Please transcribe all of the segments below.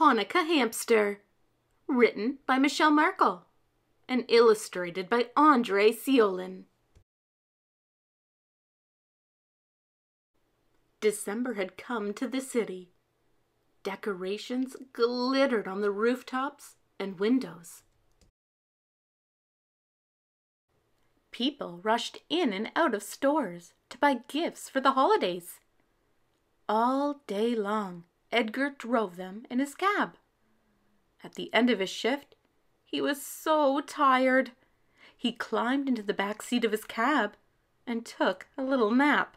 Hanukkah Hamster, written by Michelle Markel and illustrated by Andre Ceolin. December had come to the city. Decorations glittered on the rooftops and windows. People rushed in and out of stores to buy gifts for the holidays. All day long, Edgar drove them in his cab. At the end of his shift, he was so tired. He climbed into the back seat of his cab and took a little nap.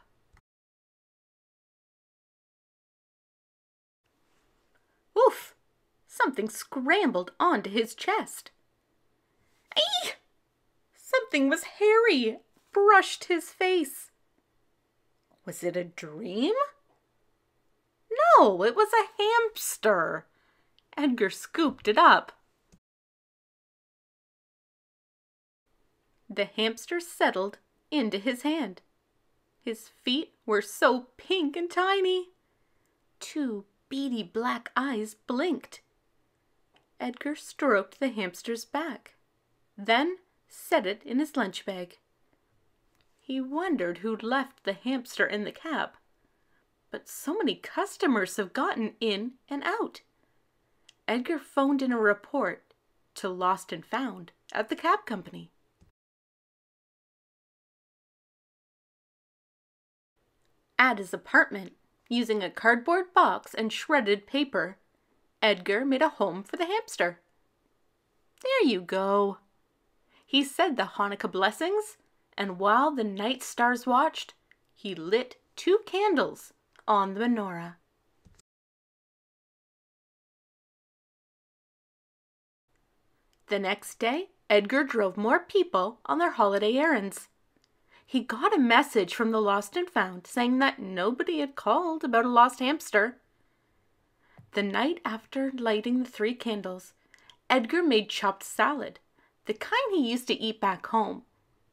Oof! Something scrambled onto his chest. Eee! Something was hairy, brushed his face. Was it a dream? No, it was a hamster. Edgar scooped it up. The hamster settled into his hand. His feet were so pink and tiny. Two beady black eyes blinked. Edgar stroked the hamster's back, then set it in his lunch bag. He wondered who'd left the hamster in the cab. But so many customers have gotten in and out. Edgar phoned in a report to Lost and Found at the cab company. At his apartment, using a cardboard box and shredded paper, Edgar made a home for the hamster. There you go. He said the Hanukkah blessings, and while the night stars watched, he lit two candles on the menorah. The next day, Edgar drove more people on their holiday errands. He got a message from the Lost and Found saying that nobody had called about a lost hamster. The night after lighting the three candles, Edgar made chopped salad, the kind he used to eat back home,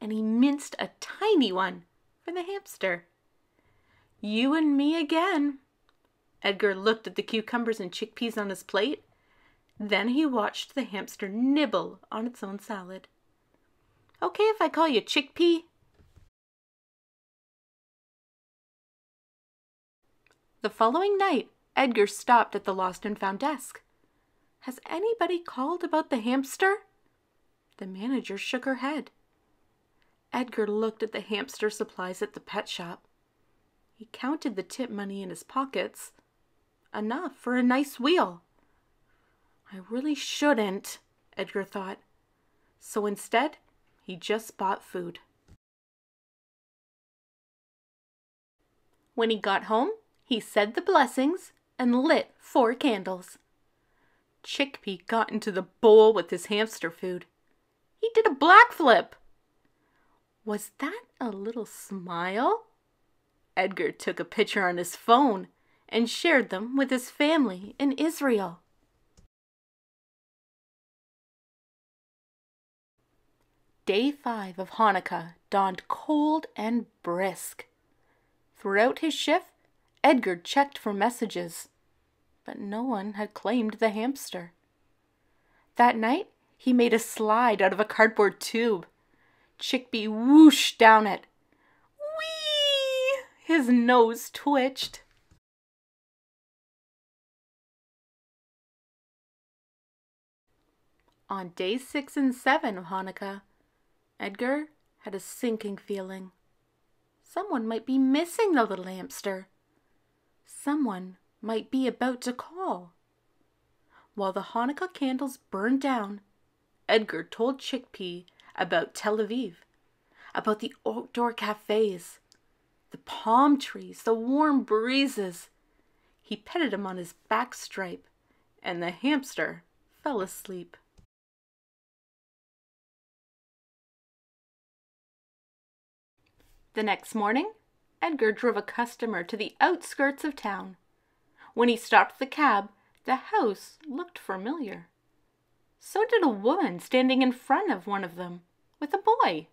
and he minced a tiny one for the hamster. You and me again. Edgar looked at the cucumbers and chickpeas on his plate. Then he watched the hamster nibble on its own salad. Okay if I call you Chickpea? The following night, Edgar stopped at the lost and found desk. Has anybody called about the hamster? The manager shook her head. Edgar looked at the hamster supplies at the pet shop. He counted the tip money in his pockets. Enough for a nice wheel. I really shouldn't, Edgar thought. So instead, he just bought food. When he got home, he said the blessings and lit four candles. Chickpea got into the bowl with his hamster food. He did a black flip. Was that a little smile? Edgar took a picture on his phone and shared them with his family in Israel. Day five of Hanukkah dawned cold and brisk. Throughout his shift, Edgar checked for messages, but no one had claimed the hamster. That night, he made a slide out of a cardboard tube. Chickpea whooshed down it. His nose twitched. On day six and seven of Hanukkah, Edgar had a sinking feeling. Someone might be missing the little hamster. Someone might be about to call. While the Hanukkah candles burned down, Edgar told Chickpea about Tel Aviv, about the outdoor cafes, the palm trees, the warm breezes. He petted him on his back stripe, and the hamster fell asleep. The next morning, Edgar drove a customer to the outskirts of town. When he stopped the cab, the house looked familiar. So did a woman standing in front of one of them with a boy.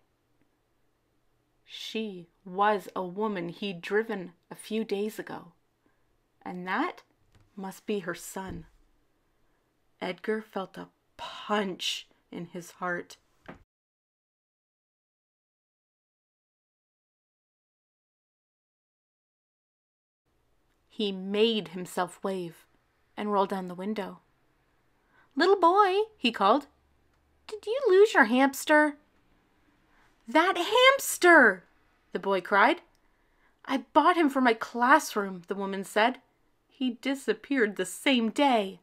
She was a woman he'd driven a few days ago, and that must be her son. Edgar felt a punch in his heart. He made himself wave and rolled down the window. Little boy, he called, did you lose your hamster? That hamster! the boy cried. I bought him for my classroom, the woman said. He disappeared the same day.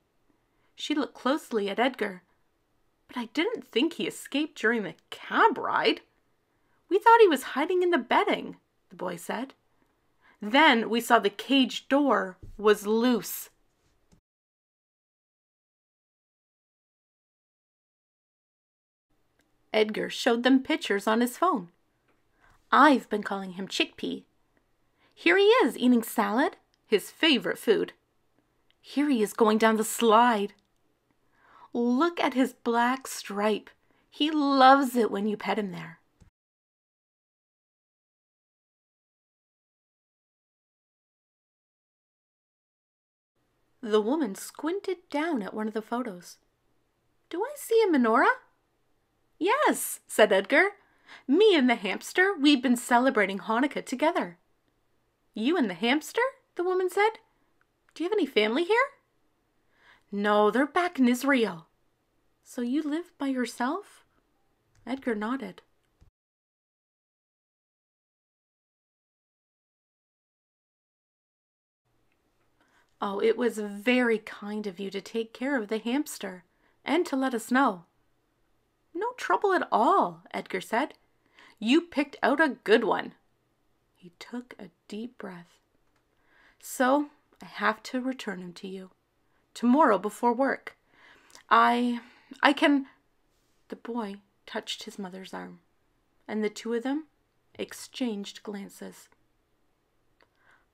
She looked closely at Edgar. But I didn't think he escaped during the cab ride. We thought he was hiding in the bedding, the boy said. Then we saw the cage door was loose. Edgar showed them pictures on his phone. I've been calling him Chickpea. Here he is eating salad, his favorite food. Here he is going down the slide. Look at his black stripe. He loves it when you pet him there. The woman squinted down at one of the photos. Do I see a menorah? Yes, said Edgar. Me and the hamster, we've been celebrating Hanukkah together. You and the hamster? the woman said. Do you have any family here? No, they're back in Israel. So you live by yourself? Edgar nodded. Oh, it was very kind of you to take care of the hamster and to let us know. No trouble at all, Edgar said. You picked out a good one. He took a deep breath. So I have to return him to you. Tomorrow before work. I. I can. The boy touched his mother's arm, and the two of them exchanged glances.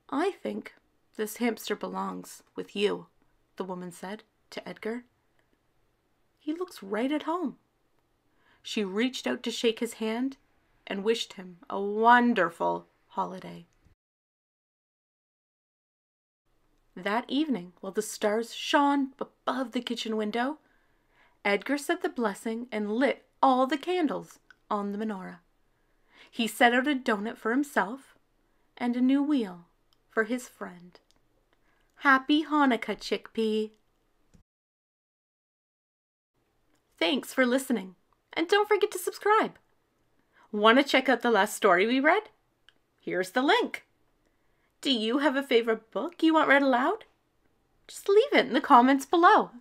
I think this hamster belongs with you, the woman said to Edgar. He looks right at home. She reached out to shake his hand and wished him a wonderful holiday. That evening, while the stars shone above the kitchen window, Edgar said the blessing and lit all the candles on the menorah. He set out a donut for himself and a new wheel for his friend. Happy Hanukkah, Chickpea! Thanks for listening, and don't forget to subscribe. Want to check out the last story we read? Here's the link. Do you have a favorite book you want read aloud? Just leave it in the comments below.